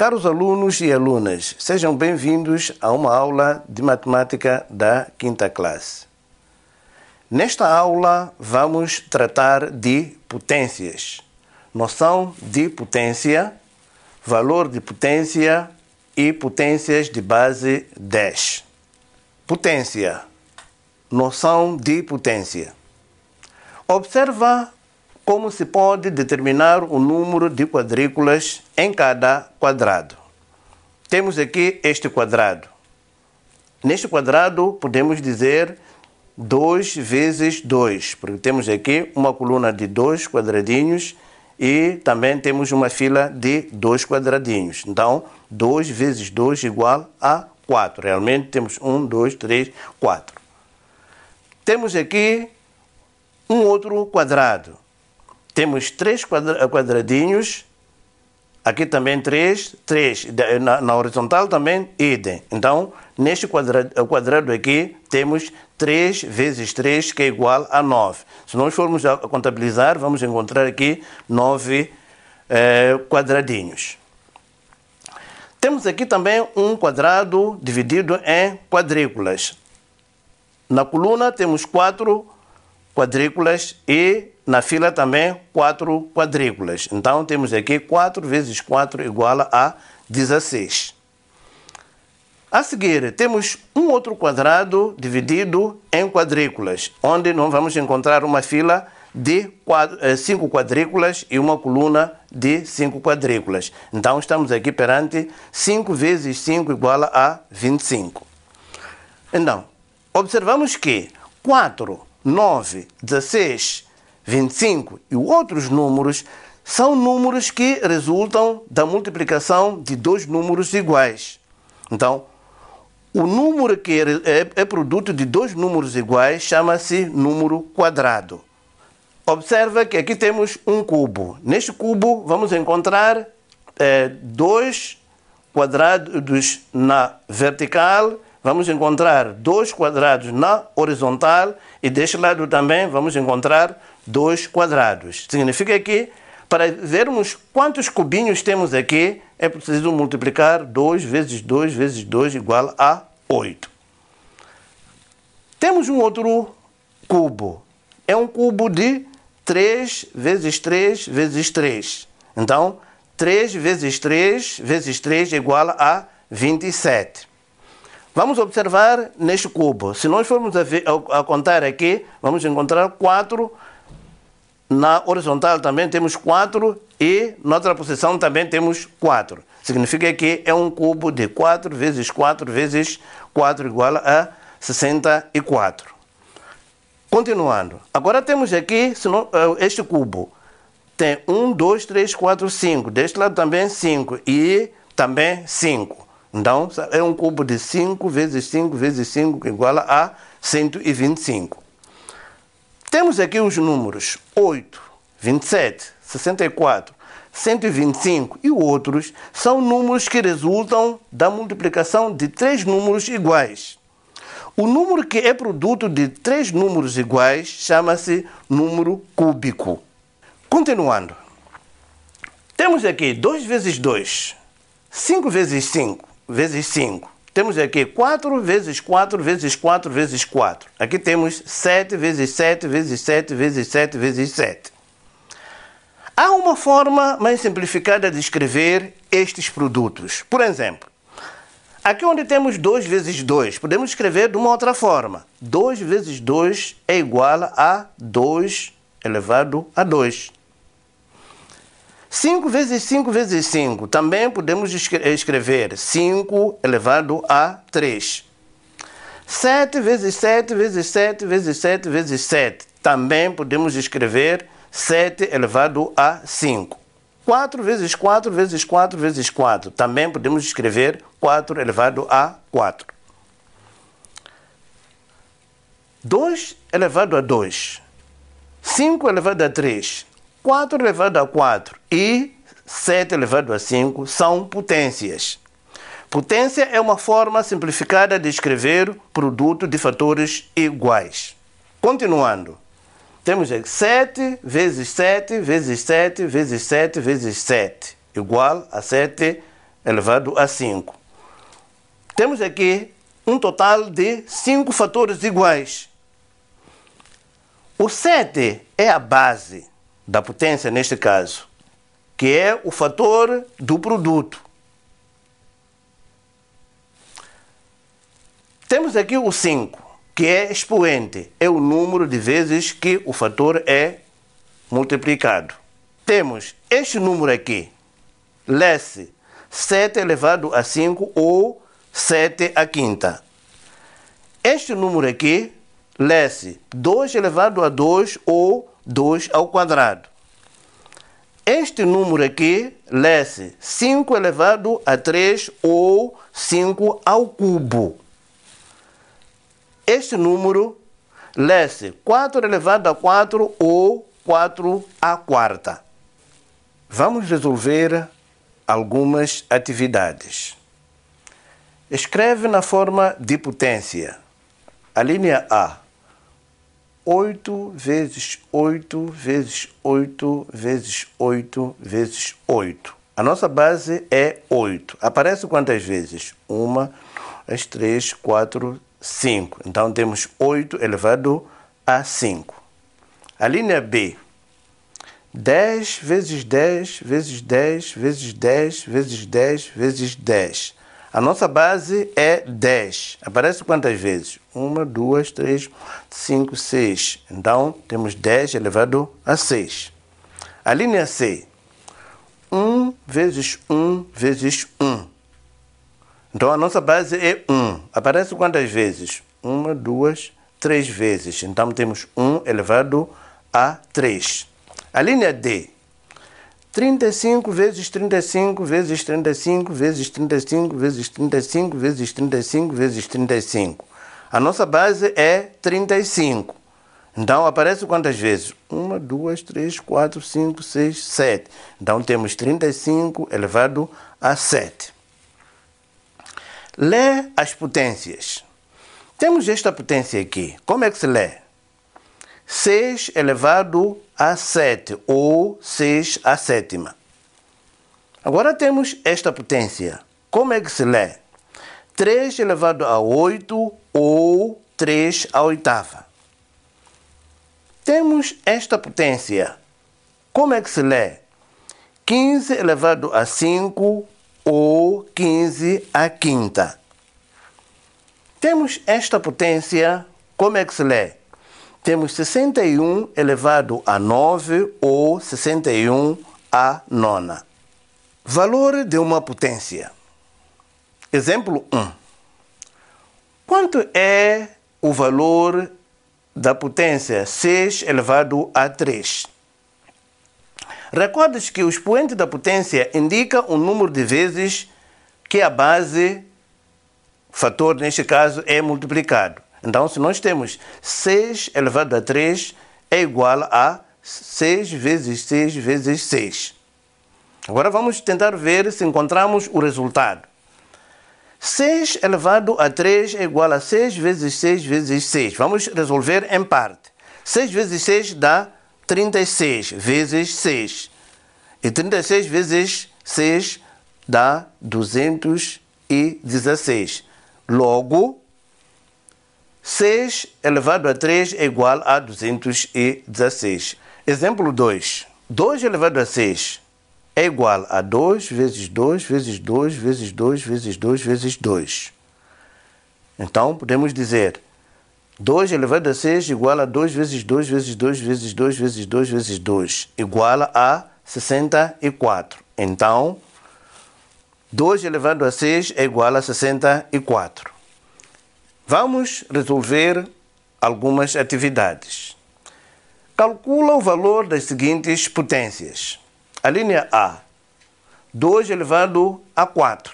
Caros alunos e alunas, sejam bem-vindos a uma aula de matemática da quinta classe. Nesta aula, vamos tratar de potências, noção de potência, valor de potência e potências de base 10. Potência, noção de potência. Observa como se pode determinar o número de quadrículas em cada quadrado. Temos aqui este quadrado. Neste quadrado podemos dizer 2 vezes 2, porque temos aqui uma coluna de dois quadradinhos e também temos uma fila de dois quadradinhos. Então, 2 vezes 2 igual a 4. Realmente temos 1, 2, 3, 4. Temos aqui um outro quadrado temos três quadradinhos, aqui também três, três, na, na horizontal também idem. Então, neste quadrado, quadrado aqui, temos 3 vezes 3, que é igual a 9. Se nós formos a contabilizar, vamos encontrar aqui 9 eh, quadradinhos. Temos aqui também um quadrado dividido em quadrículas. Na coluna temos quatro quadrículas e na fila também quatro quadrículas. Então temos aqui 4 vezes 4 igual a 16. A seguir, temos um outro quadrado dividido em quadrículas, onde nós vamos encontrar uma fila de 5 eh, quadrículas e uma coluna de 5 quadrículas. Então estamos aqui perante 5 vezes 5 igual a 25. Então, observamos que 4, 9, 16, 25 e outros números são números que resultam da multiplicação de dois números iguais. Então, o número que é, é produto de dois números iguais chama-se número quadrado. Observa que aqui temos um cubo. Neste cubo vamos encontrar é, dois quadrados na vertical, vamos encontrar dois quadrados na horizontal e deste lado também vamos encontrar dois quadrados. Significa que, para vermos quantos cubinhos temos aqui, é preciso multiplicar 2 vezes 2 vezes 2 igual a 8. Temos um outro cubo. É um cubo de 3 vezes 3 vezes 3. Então, 3 vezes 3 vezes 3 igual a 27. Vamos observar neste cubo. Se nós formos a, ver, a, contar aqui, vamos encontrar 4 na horizontal também temos 4 e na outra posição também temos 4. Significa que é um cubo de 4 vezes 4 vezes 4 igual a 64. Continuando. Agora temos aqui eh, este cubo. Tem 1, 2, 3, 4, 5. Deste lado também 5 e também 5. Então, é um cubo de 5 vezes 5 vezes 5 igual a 125. Temos aqui os números 8, 27, 64, 125 e outros são números que resultam da multiplicação de três números iguais. O número que é produto de três números iguais chama-se número cúbico. Continuando. Temos aqui 2 vezes 2, 5 vezes 5 vezes 5, temos aqui 4 vezes 4 vezes 4 vezes 4. Aqui temos 7 vezes 7 vezes 7 vezes 7 vezes 7. Há uma forma mais simplificada de escrever estes produtos. Por exemplo, aqui onde temos 2 vezes 2, podemos escrever de uma outra forma. 2 vezes 2 é igual a 2 elevado a 2. 5 vezes 5 vezes 5. Também podemos escrever 5 elevado a 3. 7 vezes 7 vezes 7 vezes 7 vezes 7. Também podemos escrever 7 elevado a 5. 4 vezes 4 vezes 4 vezes 4. Também podemos escrever 4 elevado a 4. 2 elevado a 2. 5 elevado a 3. 4 elevado a 4 e 7 elevado a 5 são potências. Potência é uma forma simplificada de escrever produto de fatores iguais. Continuando, temos 7 vezes 7 vezes 7 vezes 7 vezes 7 igual a 7 elevado a 5. Temos aqui um total de 5 fatores iguais. O 7 é a base da potência neste caso, que é o fator do produto. Temos aqui o 5, que é expoente, é o número de vezes que o fator é multiplicado. Temos este número aqui, lê-se 7 elevado a 5 ou 7 a quinta. Este número aqui lê-se 2 elevado a 2 ou 2 ao quadrado. Este número aqui lê-se 5 elevado a 3 ou 5 ao cubo. Este número lê-se 4 elevado a 4 ou 4 a quarta. Vamos resolver algumas atividades. Escreve na forma de potência. A linha A. 8 vezes 8 vezes 8 vezes 8 vezes 8. A nossa base é 8. Aparece quantas vezes? 1, 2, 3, 4, 5. Então temos 8 elevado a 5. A linha B. 10 vezes 10 vezes 10 vezes 10 vezes 10 vezes 10. A nossa base é 10. Aparece quantas vezes? 1, 2, 3, 5, 6. Então temos 10 elevado a 6. A linha C. 1 vezes 1 vezes 1. Então a nossa base é 1. Aparece quantas vezes? 1, 2, 3 vezes. Então temos 1 elevado a 3. A linha D. 35 vezes 35 vezes 35 vezes 35 vezes 35 vezes 35 vezes 35. A nossa base é 35. Então aparece quantas vezes? 1, 2, 3, 4, 5, 6, 7. Então temos 35 elevado a 7. Lê as potências. Temos esta potência aqui. Como é que se lê? 6 elevado a 7 ou 6 a sétima. Agora temos esta potência. Como é que se lê? 3 elevado a 8 ou 3 a oitava. Temos esta potência. Como é que se lê? 15 elevado a 5 ou 15 a quinta. Temos esta potência. Como é que se lê? Temos 61 elevado a 9 ou 61 a nona. Valor de uma potência. Exemplo 1. Quanto é o valor da potência 6 elevado a 3? Recordes que o expoente da potência indica o número de vezes que a base, fator neste caso, é multiplicado. Então, se nós temos 6 elevado a 3 é igual a 6 vezes 6 vezes 6. Agora vamos tentar ver se encontramos o resultado. 6 elevado a 3 é igual a 6 vezes 6 vezes 6. Vamos resolver em parte. 6 vezes 6 dá 36 vezes 6. E 36 vezes 6 dá 216. Logo, 6 elevado a 3 é igual a 216. Exemplo 2. 2 elevado a 6 é igual a 2 vezes 2 vezes 2 vezes 2 vezes 2 vezes 2. Então, podemos dizer 2 elevado a 6 igual a 2 vezes 2 vezes 2 vezes 2 vezes 2 vezes 2 igual a 64. Então, 2 elevado a 6 é igual a 64. Vamos resolver algumas atividades. Calcula o valor das seguintes potências. A linha A, 2 elevado a 4.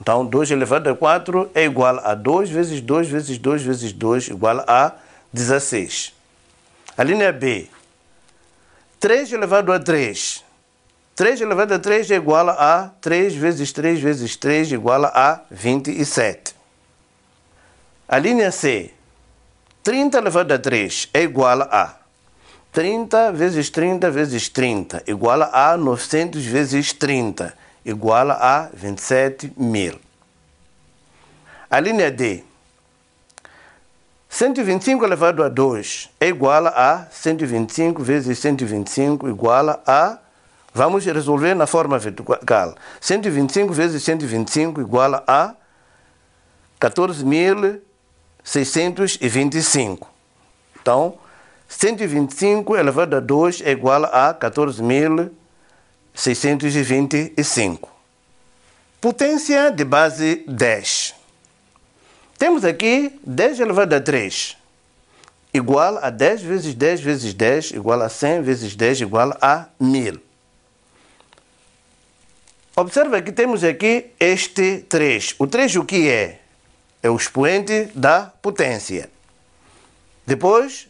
Então, 2 elevado a 4 é igual a 2 vezes 2 vezes 2 vezes 2 igual a 16. A linha B, 3 elevado a 3. 3 elevado a 3 é igual a 3 vezes 3 vezes 3 igual a 27. A linha C, 30 elevado a 3 é igual a 30 vezes 30 vezes 30 igual a 900 vezes 30 igual a 27 mil. A linha D. 125 elevado a 2 é igual a 125 vezes 125 igual a. Vamos resolver na forma vertical. 125 vezes 125 igual a 14.625. Então, 125 elevado a 2 é igual a 14.625. Potência de base 10. Temos aqui 10 elevado a 3 igual a 10 vezes 10 vezes 10 igual a 100 vezes 10 igual a 1000. Observa que temos aqui este 3. O 3 o que é? É o expoente da potência. Depois,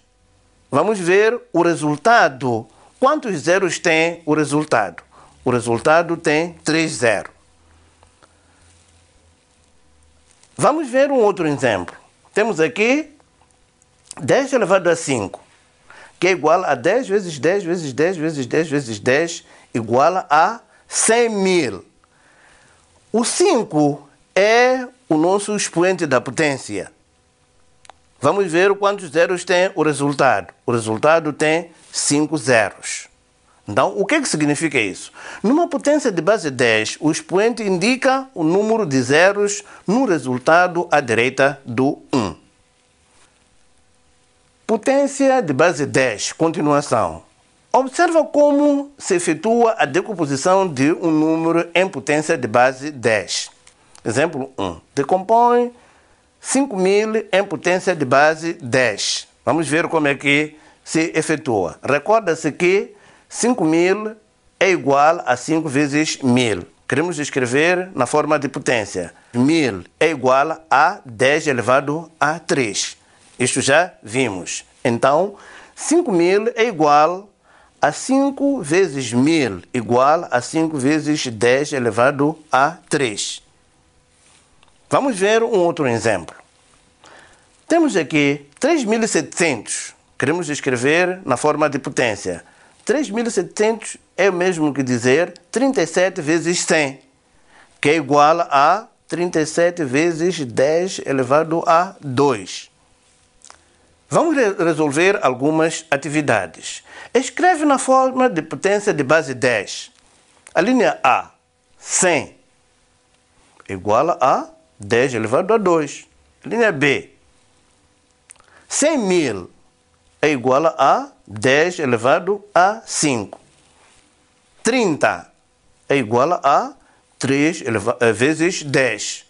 vamos ver o resultado. Quantos zeros tem o resultado? O resultado tem 3 zeros. Vamos ver um outro exemplo. Temos aqui 10 elevado a 5, que é igual a 10 vezes 10 vezes 10 vezes 10 vezes 10, igual a 100 mil. O 5 é o nosso expoente da potência. Vamos ver quantos zeros tem o resultado. O resultado tem 5 zeros. Então, o que, é que significa isso? Numa potência de base 10, o expoente indica o número de zeros no resultado à direita do 1. Potência de base 10, continuação. Observa como se efetua a decomposição de um número em potência de base 10. Exemplo 1. Decompõe 5.000 em potência de base 10. Vamos ver como é que se efetua. Recorda-se que 5 mil é igual a 5 vezes 1000. Queremos escrever na forma de potência. 1000 é igual a 10 elevado a 3. Isto já vimos. Então, 5 mil é igual a 5 vezes 1000 igual a 5 vezes 10 elevado a 3. Vamos ver um outro exemplo. Temos aqui 3.700. Queremos escrever na forma de potência. 3.700 é o mesmo que dizer 37 vezes 100, que é igual a 37 vezes 10 elevado a 2. Vamos resolver algumas atividades. Escreve na forma de potência de base 10. A linha A, 100, igual a 10 elevado a 2. Linha B, 100 mil é igual a 10 elevado a 5. 30 é igual a 3 eh, vezes 10.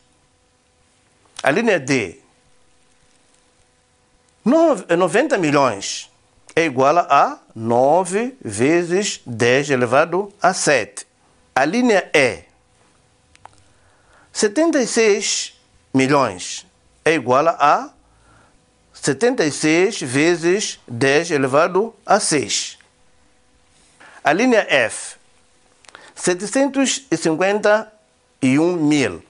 A linha D. 90 eh, milhões é igual a 9 vezes 10 elevado a 7. A linha E. 76 milhões é igual a 76 vezes 10 elevado a 6. A linha F, 751 mil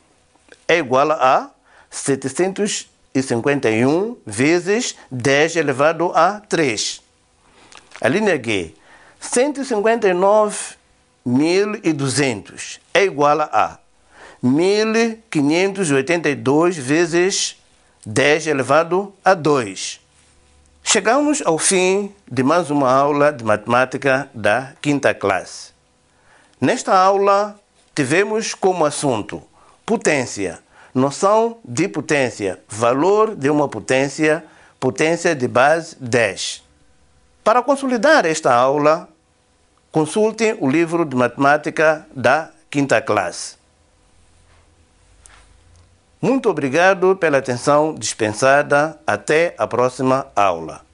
é igual a 751 vezes 10 elevado a 3. A linha G, 159.200 é igual a 1.582 vezes 10 elevado a 2. Chegamos ao fim de mais uma aula de matemática da quinta classe. Nesta aula, tivemos como assunto potência, noção de potência, valor de uma potência, potência de base 10. Para consolidar esta aula, consultem o livro de matemática da quinta classe. Muito obrigado pela atenção dispensada. Até a próxima aula.